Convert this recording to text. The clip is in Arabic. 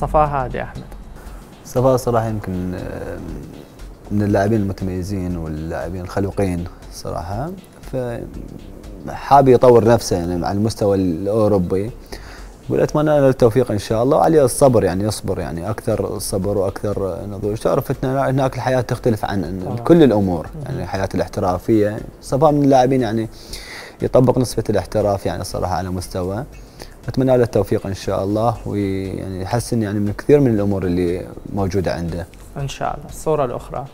صفاء هادي أحمد. صفاء صراحة يمكن آه، من اللاعبين المتميزين واللاعبين الخلوقين صراحة. ف حابب يطور نفسه يعني على المستوى الأوروبي. وأتمنى له التوفيق إن شاء الله. وعليه الصبر يعني يصبر يعني. أكثر صبر وأكثر نضوج. تعرف هناك الحياة تختلف عن. كل الأمور. يعني الحياة الاحترافية. صفاء من اللاعبين يعني يطبق نسبة الاحتراف يعني صراحة على مستوى. أتمنى له التوفيق إن شاء الله ويعني يحسن يعني من كثير من الأمور اللي موجودة عنده. إن شاء الله. الصورة الأخرى.